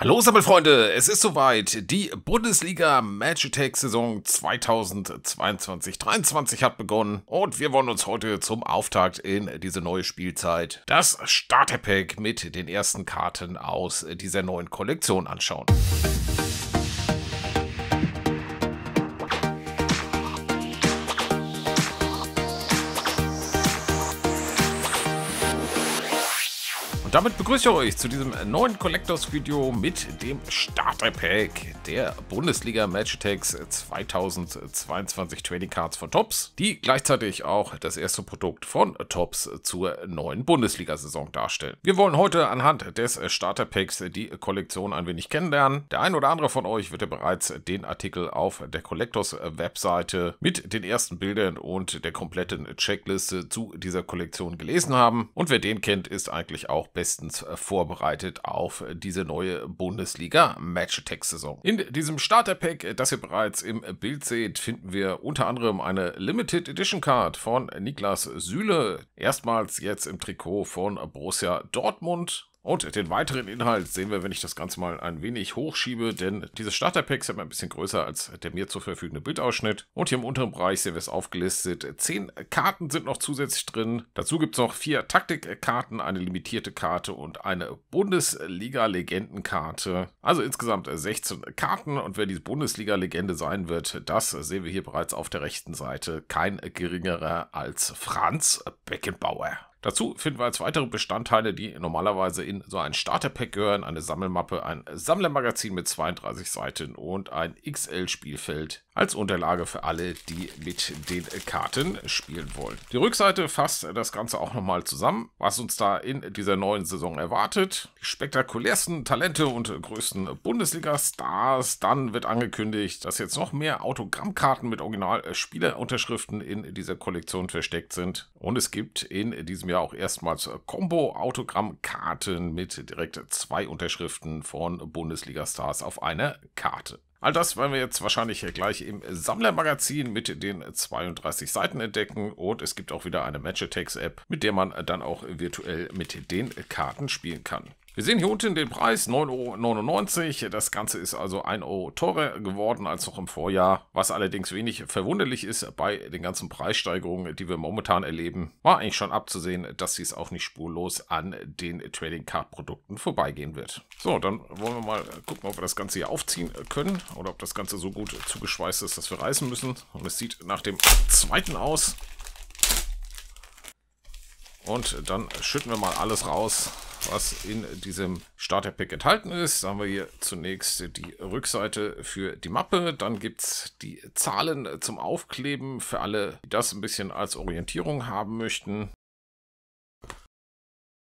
Hallo Sammelfreunde, es ist soweit. Die Bundesliga Attack Saison 2022-23 hat begonnen und wir wollen uns heute zum Auftakt in diese neue Spielzeit das Starterpack mit den ersten Karten aus dieser neuen Kollektion anschauen. Und damit begrüße ich euch zu diesem neuen Collectors Video mit dem Starter Pack der Bundesliga Match Attacks 2022 Trading Cards von Tops, die gleichzeitig auch das erste Produkt von Tops zur neuen Bundesliga-Saison darstellen. Wir wollen heute anhand des Starter Packs die Kollektion ein wenig kennenlernen. Der ein oder andere von euch wird ja bereits den Artikel auf der Collectors Webseite mit den ersten Bildern und der kompletten Checkliste zu dieser Kollektion gelesen haben. Und wer den kennt, ist eigentlich auch bestens äh, vorbereitet auf diese neue Bundesliga Match Attack Saison. In diesem Starter Pack, äh, das ihr bereits im Bild seht, finden wir unter anderem eine Limited Edition Card von Niklas Süle. Erstmals jetzt im Trikot von Borussia Dortmund. Und den weiteren Inhalt sehen wir, wenn ich das Ganze mal ein wenig hochschiebe, denn diese Starterpacks sind ein bisschen größer als der mir zur verfügende Bildausschnitt. Und hier im unteren Bereich sehen wir es aufgelistet. Zehn Karten sind noch zusätzlich drin. Dazu gibt es noch vier Taktikkarten, eine limitierte Karte und eine Bundesliga-Legendenkarte. Also insgesamt 16 Karten. Und wer diese Bundesliga-Legende sein wird, das sehen wir hier bereits auf der rechten Seite. Kein geringerer als Franz Beckenbauer. Dazu finden wir als weitere Bestandteile, die normalerweise in so ein Starterpack gehören, eine Sammelmappe, ein Sammlermagazin mit 32 Seiten und ein XL-Spielfeld als Unterlage für alle, die mit den Karten spielen wollen. Die Rückseite fasst das Ganze auch nochmal zusammen, was uns da in dieser neuen Saison erwartet. Die spektakulärsten Talente und größten Bundesliga-Stars. Dann wird angekündigt, dass jetzt noch mehr Autogrammkarten mit Original-Spielerunterschriften in dieser Kollektion versteckt sind. Und es gibt in diesem Jahr auch erstmals Combo-Autogrammkarten mit direkt zwei Unterschriften von Bundesliga-Stars auf einer Karte. All das werden wir jetzt wahrscheinlich gleich im Sammlermagazin mit den 32 Seiten entdecken und es gibt auch wieder eine Match Attacks App, mit der man dann auch virtuell mit den Karten spielen kann. Wir sehen hier unten den Preis, 9,99 Euro. Das Ganze ist also 1 Euro teurer geworden als noch im Vorjahr. Was allerdings wenig verwunderlich ist bei den ganzen Preissteigerungen, die wir momentan erleben, war eigentlich schon abzusehen, dass dies auch nicht spurlos an den Trading Card Produkten vorbeigehen wird. So, dann wollen wir mal gucken, ob wir das Ganze hier aufziehen können oder ob das Ganze so gut zugeschweißt ist, dass wir reißen müssen. Und es sieht nach dem zweiten aus. Und dann schütten wir mal alles raus, was in diesem Starterpack enthalten ist. Da haben wir hier zunächst die Rückseite für die Mappe. Dann gibt es die Zahlen zum Aufkleben für alle, die das ein bisschen als Orientierung haben möchten.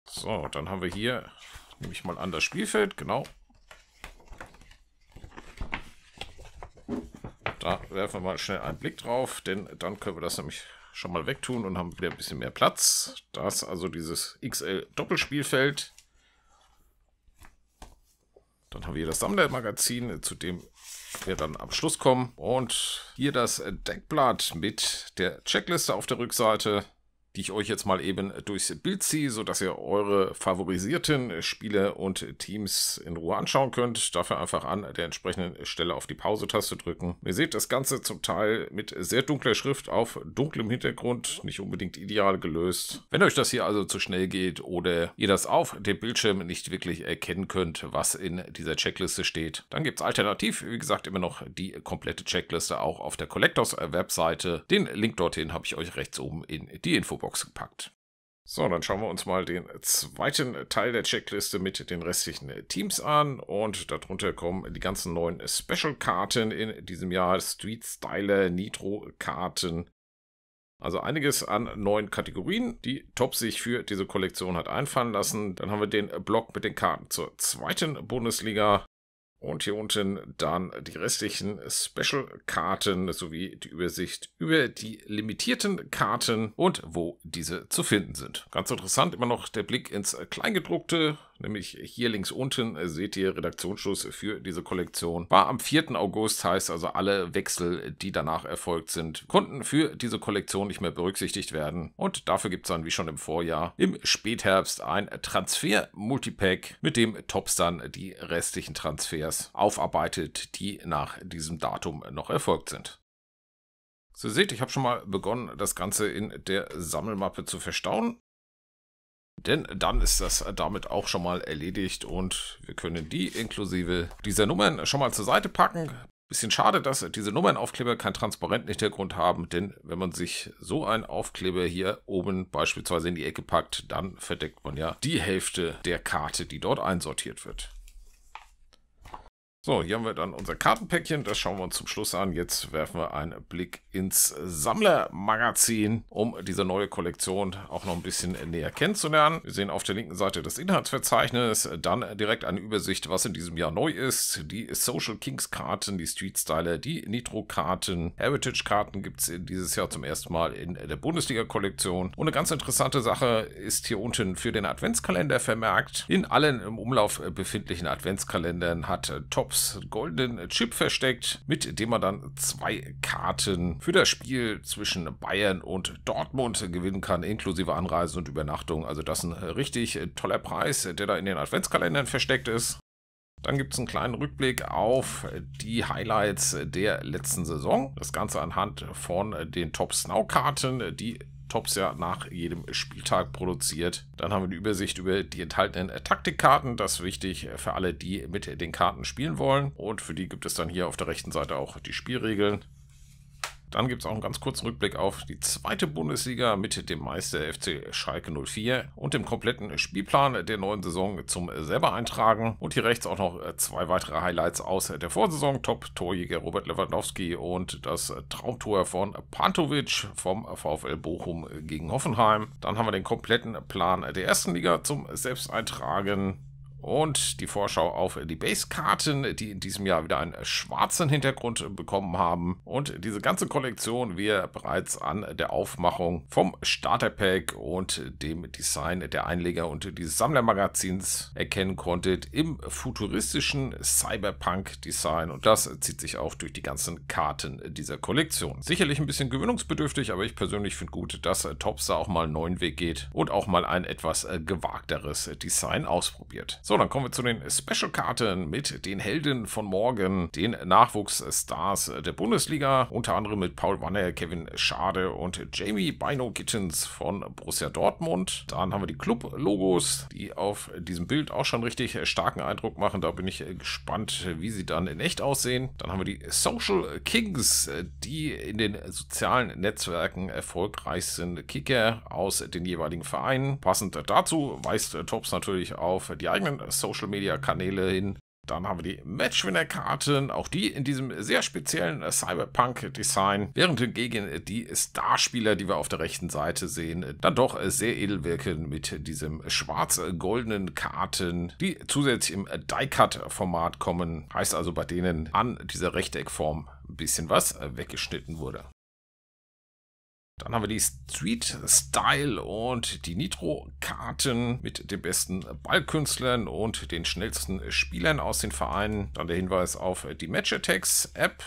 So, dann haben wir hier, nehme ich mal an, das Spielfeld, genau. Da werfen wir mal schnell einen Blick drauf, denn dann können wir das nämlich schon mal wegtun und haben wieder ein bisschen mehr Platz. Das ist also dieses XL Doppelspielfeld. Dann haben wir hier das Sammlermagazin, zu dem wir dann am Schluss kommen. Und hier das Deckblatt mit der Checkliste auf der Rückseite die ich euch jetzt mal eben durchs Bild ziehe, sodass ihr eure favorisierten Spiele und Teams in Ruhe anschauen könnt. Dafür einfach an der entsprechenden Stelle auf die Pause-Taste drücken. Ihr seht das Ganze zum Teil mit sehr dunkler Schrift auf dunklem Hintergrund, nicht unbedingt ideal gelöst. Wenn euch das hier also zu schnell geht oder ihr das auf dem Bildschirm nicht wirklich erkennen könnt, was in dieser Checkliste steht, dann gibt es alternativ, wie gesagt, immer noch die komplette Checkliste auch auf der Collectors-Webseite. Den Link dorthin habe ich euch rechts oben in die Info Box gepackt. So, dann schauen wir uns mal den zweiten Teil der Checkliste mit den restlichen Teams an. Und darunter kommen die ganzen neuen Special-Karten in diesem Jahr. Street Styler, Nitro-Karten. Also einiges an neuen Kategorien, die Top sich für diese Kollektion hat einfallen lassen. Dann haben wir den Block mit den Karten zur zweiten Bundesliga. Und hier unten dann die restlichen Special-Karten sowie die Übersicht über die limitierten Karten und wo diese zu finden sind. Ganz interessant immer noch der Blick ins Kleingedruckte. Nämlich hier links unten äh, seht ihr Redaktionsschluss für diese Kollektion. War am 4. August, heißt also alle Wechsel, die danach erfolgt sind, konnten für diese Kollektion nicht mehr berücksichtigt werden. Und dafür gibt es dann, wie schon im Vorjahr, im Spätherbst ein Transfer-Multipack, mit dem Tops dann die restlichen Transfers aufarbeitet, die nach diesem Datum noch erfolgt sind. So seht, ich habe schon mal begonnen, das Ganze in der Sammelmappe zu verstauen. Denn dann ist das damit auch schon mal erledigt und wir können die inklusive dieser Nummern schon mal zur Seite packen. Bisschen schade, dass diese Nummernaufkleber keinen transparenten Hintergrund haben, denn wenn man sich so einen Aufkleber hier oben beispielsweise in die Ecke packt, dann verdeckt man ja die Hälfte der Karte, die dort einsortiert wird. So, hier haben wir dann unser Kartenpäckchen. Das schauen wir uns zum Schluss an. Jetzt werfen wir einen Blick ins Sammlermagazin, um diese neue Kollektion auch noch ein bisschen näher kennenzulernen. Wir sehen auf der linken Seite das Inhaltsverzeichnis, dann direkt eine Übersicht, was in diesem Jahr neu ist. Die Social Kings Karten, die Street Styler, die Nitro Karten, Heritage Karten gibt es dieses Jahr zum ersten Mal in der Bundesliga-Kollektion. Und eine ganz interessante Sache ist hier unten für den Adventskalender vermerkt. In allen im Umlauf befindlichen Adventskalendern hat Top Drops goldenen Chip versteckt, mit dem man dann zwei Karten für das Spiel zwischen Bayern und Dortmund gewinnen kann, inklusive Anreise und Übernachtung. Also das ist ein richtig toller Preis, der da in den Adventskalendern versteckt ist. Dann gibt es einen kleinen Rückblick auf die Highlights der letzten Saison. Das Ganze anhand von den Top Snow Karten, die Tops ja nach jedem Spieltag produziert. Dann haben wir die Übersicht über die enthaltenen Taktikkarten. Das ist wichtig für alle, die mit den Karten spielen wollen. Und für die gibt es dann hier auf der rechten Seite auch die Spielregeln. Dann gibt es auch einen ganz kurzen Rückblick auf die zweite Bundesliga mit dem Meister FC Schalke 04 und dem kompletten Spielplan der neuen Saison zum selber eintragen. Und hier rechts auch noch zwei weitere Highlights aus der Vorsaison. Top-Torjäger Robert Lewandowski und das Traumtor von Pantovic vom VfL Bochum gegen Hoffenheim. Dann haben wir den kompletten Plan der ersten Liga zum Selbsteintragen. Und die Vorschau auf die Base-Karten, die in diesem Jahr wieder einen schwarzen Hintergrund bekommen haben. Und diese ganze Kollektion, wie ihr bereits an der Aufmachung vom Starter-Pack und dem Design der Einleger und dieses Sammlermagazins erkennen konntet, im futuristischen Cyberpunk-Design. Und das zieht sich auch durch die ganzen Karten dieser Kollektion. Sicherlich ein bisschen gewöhnungsbedürftig, aber ich persönlich finde gut, dass Tops da auch mal einen neuen Weg geht und auch mal ein etwas gewagteres Design ausprobiert. So, so, dann kommen wir zu den Special-Karten mit den Helden von morgen, den Nachwuchsstars der Bundesliga, unter anderem mit Paul Wanner, Kevin Schade und Jamie Bino Gittens von Borussia Dortmund. Dann haben wir die Club-Logos, die auf diesem Bild auch schon richtig starken Eindruck machen. Da bin ich gespannt, wie sie dann in echt aussehen. Dann haben wir die Social Kings, die in den sozialen Netzwerken erfolgreichsten Kicker aus den jeweiligen Vereinen. Passend dazu weist Tops natürlich auf die eigenen Social Media Kanäle hin. Dann haben wir die Matchwinner-Karten, auch die in diesem sehr speziellen Cyberpunk-Design, während hingegen die Starspieler, die wir auf der rechten Seite sehen, dann doch sehr edel wirken mit diesem schwarz-goldenen Karten, die zusätzlich im Die-Cut-Format kommen. Heißt also, bei denen an dieser Rechteckform ein bisschen was weggeschnitten wurde. Dann haben wir die Street Style und die Nitro-Karten mit den besten Ballkünstlern und den schnellsten Spielern aus den Vereinen. Dann der Hinweis auf die Match Attacks App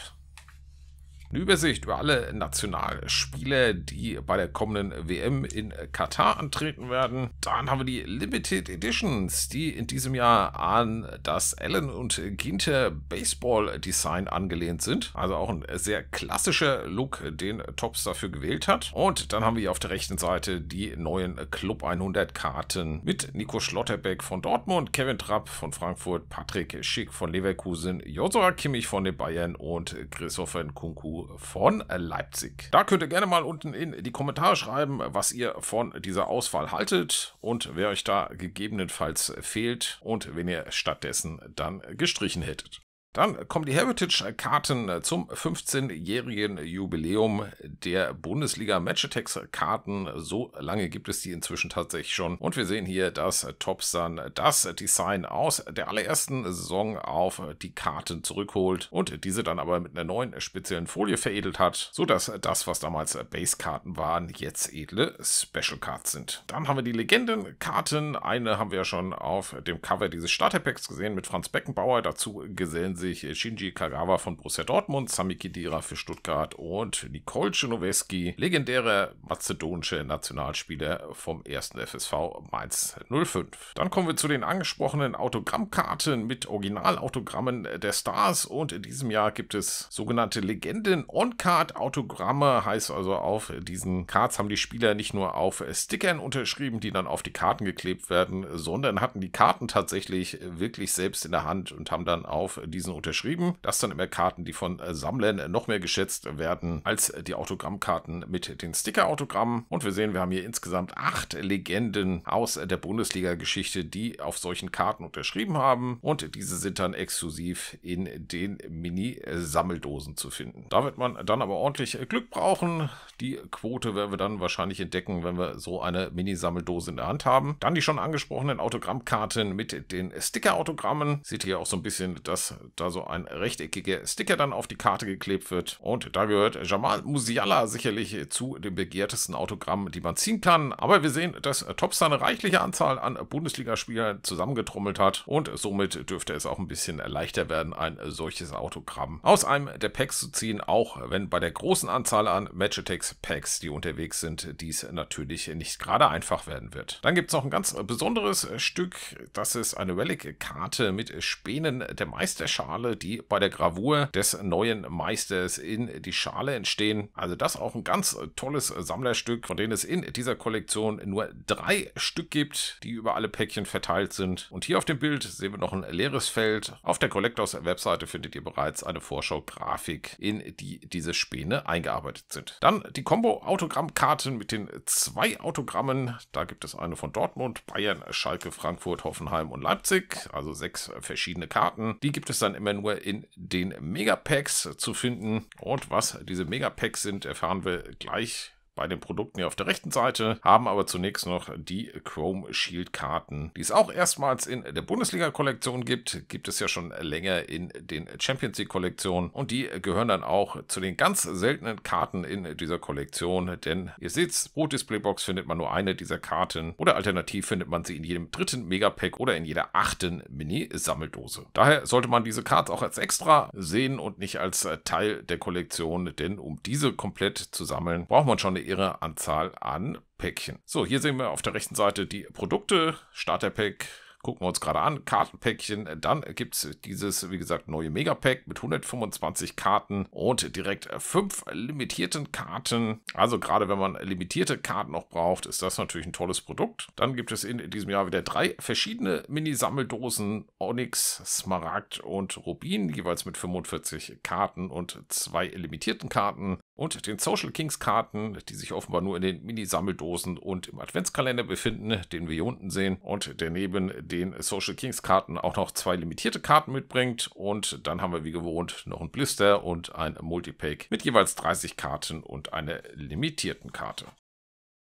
eine Übersicht über alle Nationalspieler, die bei der kommenden WM in Katar antreten werden. Dann haben wir die Limited Editions, die in diesem Jahr an das Allen und Ginter Baseball Design angelehnt sind. Also auch ein sehr klassischer Look, den Tops dafür gewählt hat. Und dann haben wir hier auf der rechten Seite die neuen Club 100 Karten mit Nico Schlotterbeck von Dortmund, Kevin Trapp von Frankfurt, Patrick Schick von Leverkusen, Josua Kimmich von den Bayern und Christopher Nkunku von Leipzig. Da könnt ihr gerne mal unten in die Kommentare schreiben, was ihr von dieser Auswahl haltet und wer euch da gegebenenfalls fehlt und wenn ihr stattdessen dann gestrichen hättet. Dann kommen die Heritage-Karten äh, zum 15-jährigen Jubiläum der Bundesliga Match-Attacks-Karten. So lange gibt es die inzwischen tatsächlich schon. Und wir sehen hier, dass Topsun das Design aus der allerersten Saison auf die Karten zurückholt und diese dann aber mit einer neuen speziellen Folie veredelt hat, sodass das, was damals Base-Karten waren, jetzt edle Special-Cards sind. Dann haben wir die Legenden-Karten. Eine haben wir ja schon auf dem Cover dieses Starter-Packs gesehen mit Franz Beckenbauer. Dazu gesellen sich Shinji Kagawa von Borussia Dortmund, Sami Khedira für Stuttgart und Nicole Czernoweski, legendäre mazedonische Nationalspieler vom 1. FSV Mainz 05. Dann kommen wir zu den angesprochenen Autogrammkarten mit Originalautogrammen der Stars und in diesem Jahr gibt es sogenannte Legenden-On-Card-Autogramme, heißt also auf diesen Cards haben die Spieler nicht nur auf Stickern unterschrieben, die dann auf die Karten geklebt werden, sondern hatten die Karten tatsächlich wirklich selbst in der Hand und haben dann auf diesen unterschrieben. Das sind immer Karten, die von äh, Sammlern noch mehr geschätzt werden als die Autogrammkarten mit den Sticker-Autogrammen. Und wir sehen, wir haben hier insgesamt acht Legenden aus der Bundesliga-Geschichte, die auf solchen Karten unterschrieben haben. Und diese sind dann exklusiv in den Mini-Sammeldosen zu finden. Da wird man dann aber ordentlich Glück brauchen. Die Quote werden wir dann wahrscheinlich entdecken, wenn wir so eine Mini-Sammeldose in der Hand haben. Dann die schon angesprochenen Autogrammkarten mit den Sticker-Autogrammen. Seht ihr auch so ein bisschen, dass da so ein rechteckiger Sticker dann auf die Karte geklebt wird. Und da gehört Jamal Musiala sicherlich zu den begehrtesten Autogrammen, die man ziehen kann. Aber wir sehen, dass Tops eine reichliche Anzahl an Bundesligaspielern zusammengetrommelt hat und somit dürfte es auch ein bisschen leichter werden, ein solches Autogramm aus einem der Packs zu ziehen, auch wenn bei der großen Anzahl an Attacks Packs, die unterwegs sind, dies natürlich nicht gerade einfach werden wird. Dann gibt es noch ein ganz besonderes Stück, das ist eine Relic-Karte mit Spänen der Meisterschale Schale, die bei der Gravur des neuen Meisters in die Schale entstehen. Also das auch ein ganz tolles Sammlerstück, von denen es in dieser Kollektion nur drei Stück gibt, die über alle Päckchen verteilt sind. Und hier auf dem Bild sehen wir noch ein leeres Feld. Auf der Collectors Webseite findet ihr bereits eine Vorschau-Grafik, in die diese Späne eingearbeitet sind. Dann die Combo-Autogrammkarten mit den zwei Autogrammen. Da gibt es eine von Dortmund, Bayern, Schalke, Frankfurt, Hoffenheim und Leipzig. Also sechs verschiedene Karten. Die gibt es dann immer nur in den Megapacks zu finden. Und was diese Megapacks sind, erfahren wir gleich bei den Produkten hier auf der rechten Seite, haben aber zunächst noch die Chrome Shield Karten, die es auch erstmals in der Bundesliga-Kollektion gibt. Gibt es ja schon länger in den Champions League-Kollektionen und die gehören dann auch zu den ganz seltenen Karten in dieser Kollektion, denn ihr seht, pro Displaybox findet man nur eine dieser Karten oder alternativ findet man sie in jedem dritten Megapack oder in jeder achten Mini-Sammeldose. Daher sollte man diese Cards auch als extra sehen und nicht als Teil der Kollektion, denn um diese komplett zu sammeln, braucht man schon eine ihre Anzahl an Päckchen. So, hier sehen wir auf der rechten Seite die Produkte. Starterpack, gucken wir uns gerade an. Kartenpäckchen. Dann gibt es dieses, wie gesagt, neue Megapack mit 125 Karten und direkt fünf limitierten Karten. Also gerade wenn man limitierte Karten noch braucht, ist das natürlich ein tolles Produkt. Dann gibt es in diesem Jahr wieder drei verschiedene Mini-Sammeldosen. Onyx, Smaragd und Rubin, jeweils mit 45 Karten und zwei limitierten Karten und den Social Kings Karten, die sich offenbar nur in den Mini-Sammeldosen und im Adventskalender befinden, den wir hier unten sehen. Und der neben den Social Kings Karten auch noch zwei limitierte Karten mitbringt. Und dann haben wir wie gewohnt noch ein Blister und ein Multipack mit jeweils 30 Karten und einer limitierten Karte.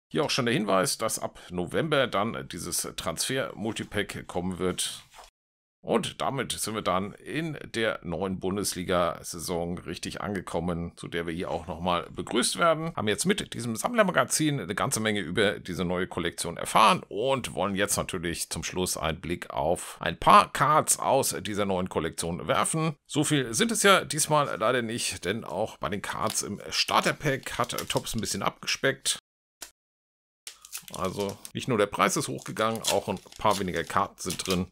Hier auch schon der Hinweis, dass ab November dann dieses Transfer-Multipack kommen wird. Und damit sind wir dann in der neuen Bundesliga-Saison richtig angekommen, zu der wir hier auch nochmal begrüßt werden. Haben jetzt mit diesem Sammlermagazin eine ganze Menge über diese neue Kollektion erfahren und wollen jetzt natürlich zum Schluss einen Blick auf ein paar Cards aus dieser neuen Kollektion werfen. So viel sind es ja diesmal leider nicht, denn auch bei den Cards im Starterpack hat Tops ein bisschen abgespeckt. Also nicht nur der Preis ist hochgegangen, auch ein paar weniger Karten sind drin.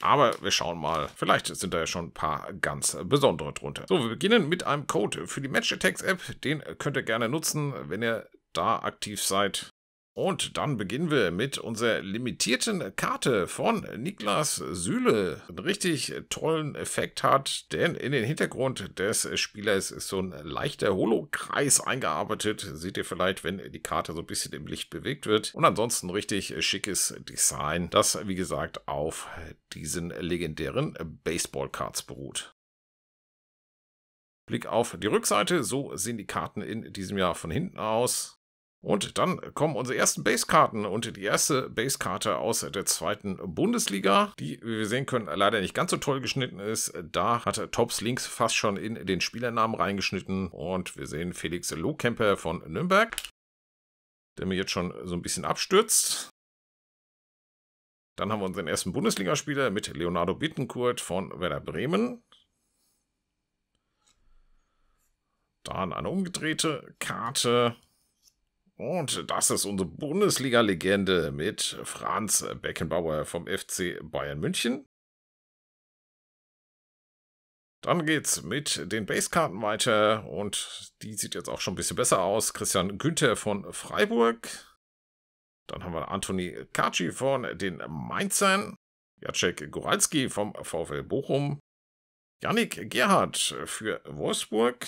Aber wir schauen mal. Vielleicht sind da ja schon ein paar ganz besondere drunter. So, wir beginnen mit einem Code für die Match Attacks App. Den könnt ihr gerne nutzen, wenn ihr da aktiv seid. Und dann beginnen wir mit unserer limitierten Karte von Niklas Süle. Einen richtig tollen Effekt hat, denn in den Hintergrund des Spielers ist so ein leichter Holokreis eingearbeitet. Seht ihr vielleicht, wenn die Karte so ein bisschen im Licht bewegt wird. Und ansonsten richtig schickes Design, das wie gesagt auf diesen legendären Baseball-Cards beruht. Blick auf die Rückseite, so sehen die Karten in diesem Jahr von hinten aus. Und dann kommen unsere ersten Basekarten und die erste Basekarte aus der zweiten Bundesliga, die, wie wir sehen können, leider nicht ganz so toll geschnitten ist. Da hat Tops links fast schon in den Spielernamen reingeschnitten und wir sehen Felix Lohkemper von Nürnberg, der mir jetzt schon so ein bisschen abstürzt. Dann haben wir unseren ersten Bundesligaspieler mit Leonardo Bittencourt von Werder Bremen. Dann eine umgedrehte Karte und das ist unsere Bundesliga-Legende mit Franz Beckenbauer vom FC Bayern München. Dann geht's mit den Basekarten weiter und die sieht jetzt auch schon ein bisschen besser aus. Christian Günther von Freiburg. Dann haben wir Antoni Kaci von den Mainzern. Jacek Goralski vom VfL Bochum. Yannick Gerhardt für Wolfsburg.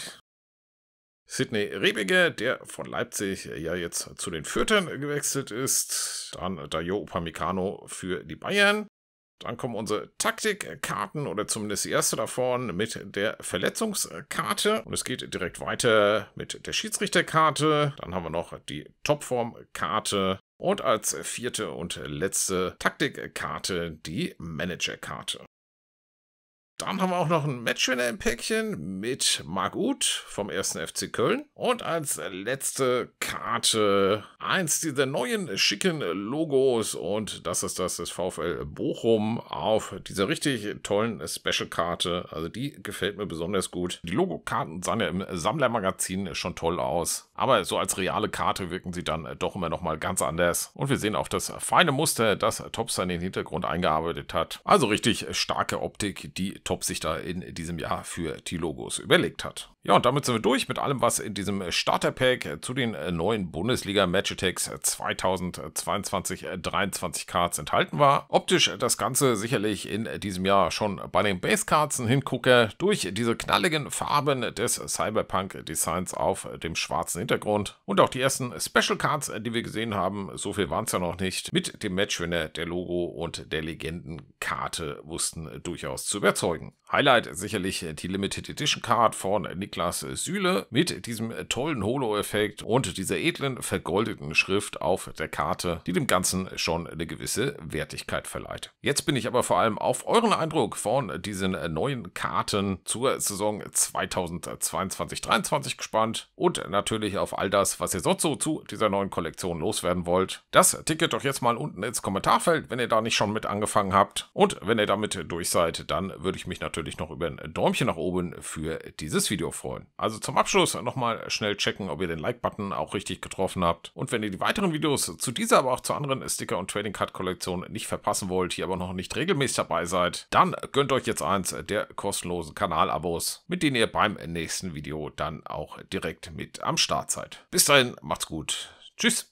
Sidney Rebige, der von Leipzig ja jetzt zu den Fürtern gewechselt ist. Dann Dayo Upamecano für die Bayern. Dann kommen unsere Taktikkarten oder zumindest die erste davon mit der Verletzungskarte. Und es geht direkt weiter mit der Schiedsrichterkarte. Dann haben wir noch die Topformkarte. Und als vierte und letzte Taktikkarte die Managerkarte. Dann haben wir auch noch ein Matchwinner im Päckchen mit Marc Uth vom 1. FC Köln. Und als letzte Karte eins dieser neuen schicken Logos. Und das ist das des VfL Bochum auf dieser richtig tollen Special-Karte. Also die gefällt mir besonders gut. Die Logokarten sahen ja im Sammlermagazin schon toll aus. Aber so als reale Karte wirken sie dann doch immer noch mal ganz anders. Und wir sehen auch das feine Muster, das Tops in den Hintergrund eingearbeitet hat. Also richtig starke Optik, die Top sich da in diesem Jahr für die Logos überlegt hat. Ja, und damit sind wir durch mit allem, was in diesem Starter-Pack zu den neuen Bundesliga Match Attacks 2022-23 Cards enthalten war. Optisch das Ganze sicherlich in diesem Jahr schon bei den Base Cards ein Hingucker durch diese knalligen Farben des Cyberpunk-Designs auf dem schwarzen Hintergrund. Und auch die ersten Special Cards, die wir gesehen haben, so viel waren es ja noch nicht, mit dem Matchwinner, der Logo und der Legendenkarte wussten durchaus zu überzeugen folgen. Highlight sicherlich die Limited Edition Card von Niklas Süle mit diesem tollen Holo-Effekt und dieser edlen vergoldeten Schrift auf der Karte, die dem Ganzen schon eine gewisse Wertigkeit verleiht. Jetzt bin ich aber vor allem auf euren Eindruck von diesen neuen Karten zur Saison 2022-23 gespannt und natürlich auf all das, was ihr sonst so zu dieser neuen Kollektion loswerden wollt. Das Ticket doch jetzt mal unten ins Kommentarfeld, wenn ihr da nicht schon mit angefangen habt. Und wenn ihr damit durch seid, dann würde ich mich natürlich noch über ein Däumchen nach oben für dieses Video freuen. Also zum Abschluss nochmal schnell checken, ob ihr den Like-Button auch richtig getroffen habt. Und wenn ihr die weiteren Videos zu dieser, aber auch zu anderen Sticker- und Trading Card-Kollektionen nicht verpassen wollt, hier aber noch nicht regelmäßig dabei seid, dann gönnt euch jetzt eins der kostenlosen Kanalabos, mit denen ihr beim nächsten Video dann auch direkt mit am Start seid. Bis dahin, macht's gut. Tschüss.